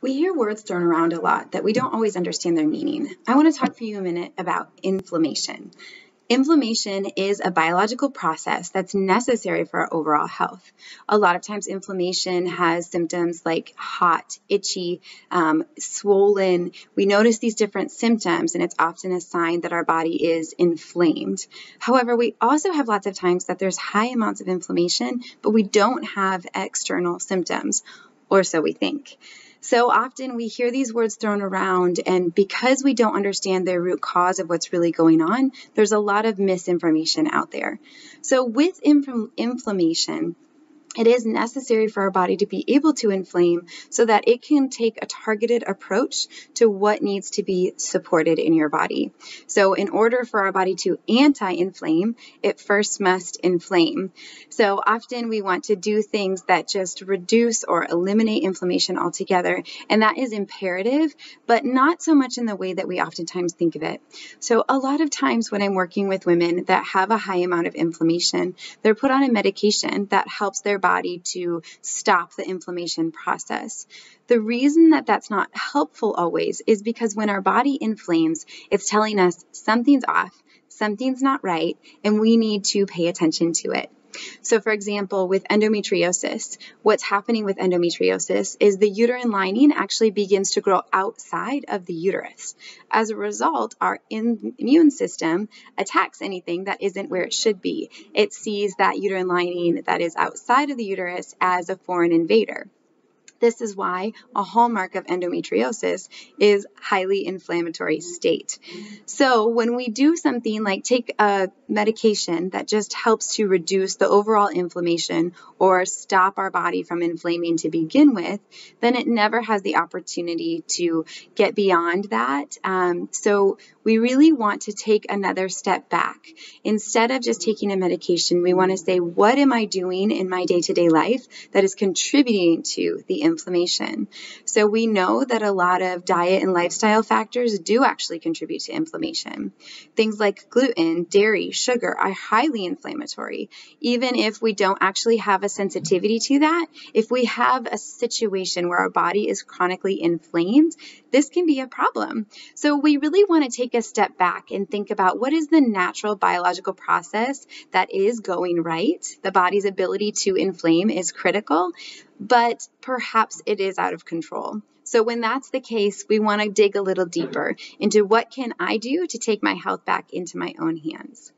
We hear words thrown around a lot that we don't always understand their meaning. I want to talk for you a minute about inflammation. Inflammation is a biological process that's necessary for our overall health. A lot of times, inflammation has symptoms like hot, itchy, um, swollen. We notice these different symptoms, and it's often a sign that our body is inflamed. However, we also have lots of times that there's high amounts of inflammation, but we don't have external symptoms, or so we think. So often we hear these words thrown around, and because we don't understand the root cause of what's really going on, there's a lot of misinformation out there. So, with inflammation, it is necessary for our body to be able to inflame so that it can take a targeted approach to what needs to be supported in your body. So, in order for our body to anti inflame, it first must inflame. So, often we want to do things that just reduce or eliminate inflammation altogether, and that is imperative, but not so much in the way that we oftentimes think of it. So, a lot of times when I'm working with women that have a high amount of inflammation, they're put on a medication that helps their body to stop the inflammation process. The reason that that's not helpful always is because when our body inflames, it's telling us something's off, something's not right, and we need to pay attention to it. So, for example, with endometriosis, what's happening with endometriosis is the uterine lining actually begins to grow outside of the uterus. As a result, our in- immune system attacks anything that isn't where it should be. It sees that uterine lining that is outside of the uterus as a foreign invader. This is why a hallmark of endometriosis is highly inflammatory state. So when we do something like take a medication that just helps to reduce the overall inflammation or stop our body from inflaming to begin with, then it never has the opportunity to get beyond that. Um, so we really want to take another step back. Instead of just taking a medication, we want to say, what am I doing in my day to day life that is contributing to the inflammation. So we know that a lot of diet and lifestyle factors do actually contribute to inflammation. Things like gluten, dairy, sugar are highly inflammatory. Even if we don't actually have a sensitivity to that, if we have a situation where our body is chronically inflamed, this can be a problem. So we really want to take a step back and think about what is the natural biological process that is going right. The body's ability to inflame is critical, but perhaps it is out of control. So when that's the case, we want to dig a little deeper into what can I do to take my health back into my own hands.